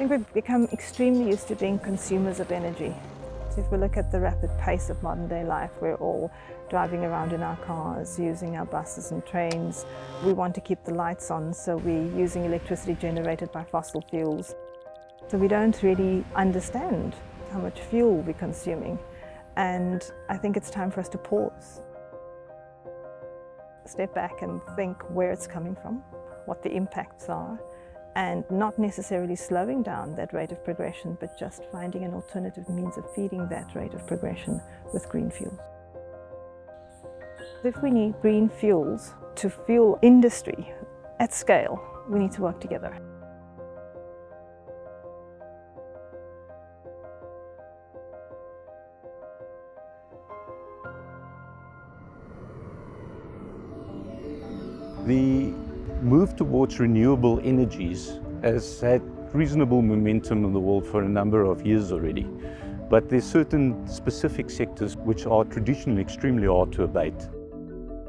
think we've become extremely used to being consumers of energy. So if we look at the rapid pace of modern day life, we're all driving around in our cars, using our buses and trains. We want to keep the lights on, so we're using electricity generated by fossil fuels. So we don't really understand how much fuel we're consuming. And I think it's time for us to pause. Step back and think where it's coming from, what the impacts are, and not necessarily slowing down that rate of progression, but just finding an alternative means of feeding that rate of progression with green fuels. If we need green fuels to fuel industry at scale, we need to work together. The move towards renewable energies has had reasonable momentum in the world for a number of years already. But there's certain specific sectors which are traditionally extremely hard to abate.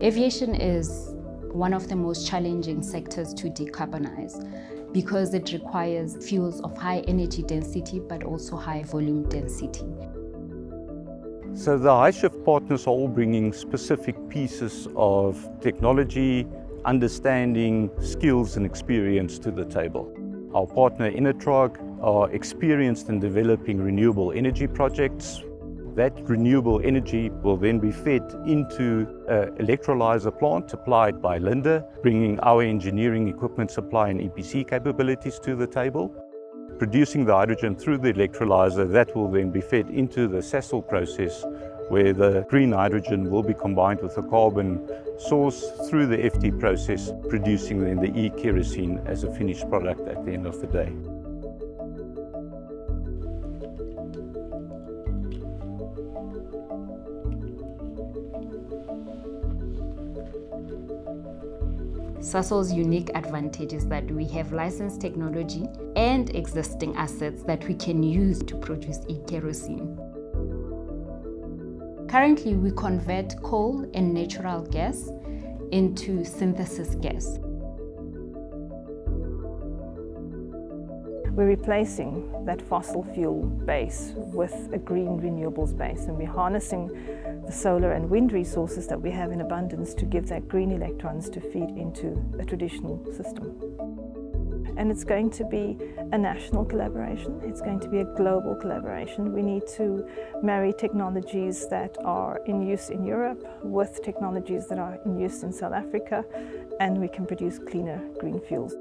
Aviation is one of the most challenging sectors to decarbonize because it requires fuels of high energy density but also high volume density. So the HyShiFT partners are all bringing specific pieces of technology, understanding, skills and experience to the table. Our partner Enertrag are experienced in developing renewable energy projects. That renewable energy will then be fed into an electrolyzer plant supplied by Linde, bringing our engineering equipment supply and EPC capabilities to the table. Producing the hydrogen through the electrolyzer, that will then be fed into the Sasol process where the green hydrogen will be combined with the carbon source through the FT process, producing then the e-kerosene as a finished product at the end of the day. Sasol's unique advantage is that we have licensed technology and existing assets that we can use to produce e-kerosene. Currently, we convert coal and natural gas into synthesis gas. We're replacing that fossil fuel base with a green renewables base and we're harnessing the solar and wind resources that we have in abundance to give that green electrons to feed into a traditional system. And it's going to be a national collaboration, it's going to be a global collaboration. We need to marry technologies that are in use in Europe with technologies that are in use in South Africa, and we can produce cleaner green fuels.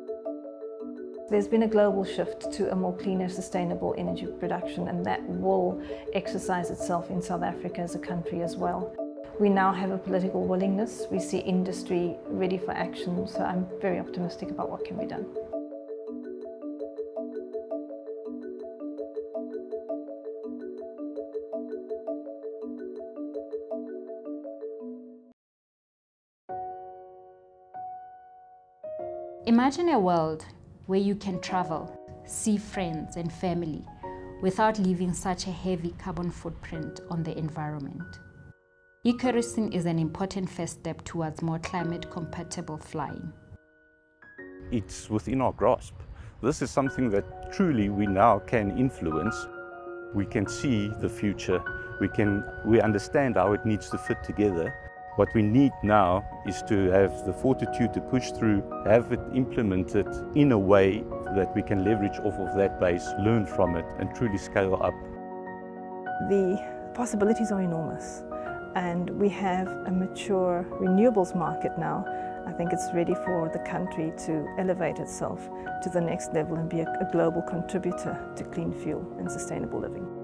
There's been a global shift to a more cleaner, sustainable energy production, and that will exercise itself in South Africa as a country as well. We now have a political willingness. We see industry ready for action, so I'm very optimistic about what can be done. Imagine a world where you can travel, see friends and family without leaving such a heavy carbon footprint on the environment. E-kerosene is an important first step towards more climate-compatible flying. It's within our grasp. This is something that truly we now can influence. We can see the future. We, can, we understand how it needs to fit together what we need now is to have the fortitude to push through, have it implemented in a way that we can leverage off of that base, learn from it and truly scale up. The possibilities are enormous and we have a mature renewables market now. I think it's ready for the country to elevate itself to the next level and be a, global contributor to clean fuel and sustainable living.